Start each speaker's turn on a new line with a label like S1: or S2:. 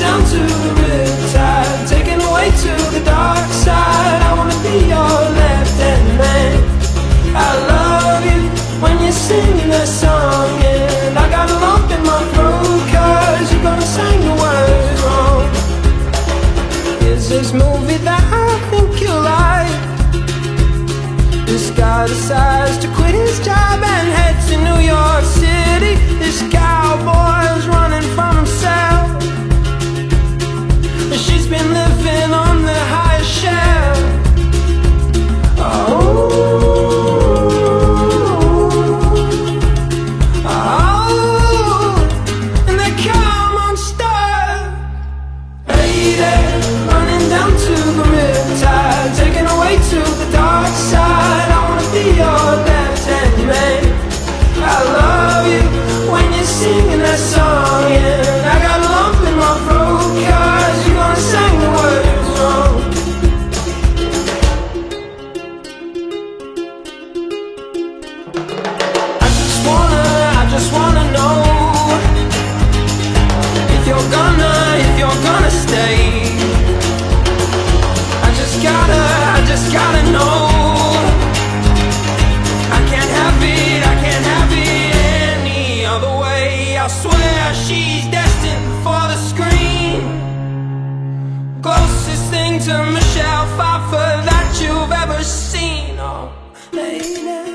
S1: Down to the riptide, taken away to the dark side. I wanna be your left hand man. I love you when you're singing that song, and I got a lump in my throat, cause you're gonna sing the words wrong. Is this movie that I think you like? This guy decides to quit his job and head singing to Michelle Pfeiffer that you've ever seen. Oh, lady,